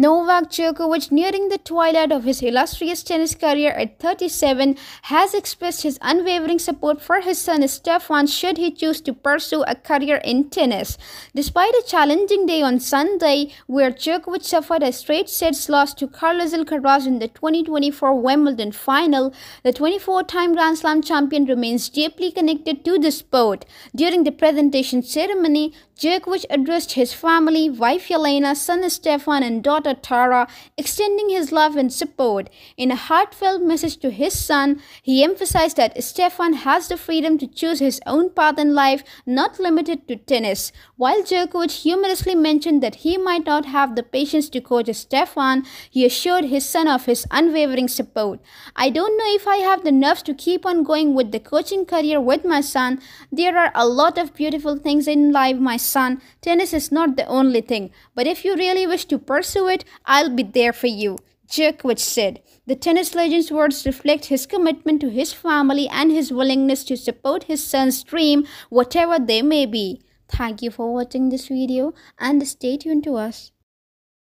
Novak Djokovic, nearing the twilight of his illustrious tennis career at 37, has expressed his unwavering support for his son Stefan should he choose to pursue a career in tennis. Despite a challenging day on Sunday, where Djokovic suffered a straight sets loss to Carlos Alcaraz in the 2024 Wimbledon final, the 24-time Grand Slam champion remains deeply connected to the sport. During the presentation ceremony, Djokovic addressed his family, wife Jelena, son Stefan, and daughter daughter Tara, extending his love and support. In a heartfelt message to his son, he emphasized that Stefan has the freedom to choose his own path in life, not limited to tennis. While Djokovic humorously mentioned that he might not have the patience to coach Stefan, he assured his son of his unwavering support. I don't know if I have the nerves to keep on going with the coaching career with my son. There are a lot of beautiful things in life, my son. Tennis is not the only thing, but if you really wish to pursue it, it, I'll be there for you. Djokovic said. The tennis legend's words reflect his commitment to his family and his willingness to support his son's dream, whatever they may be. Thank you for watching this video and stay tuned to us.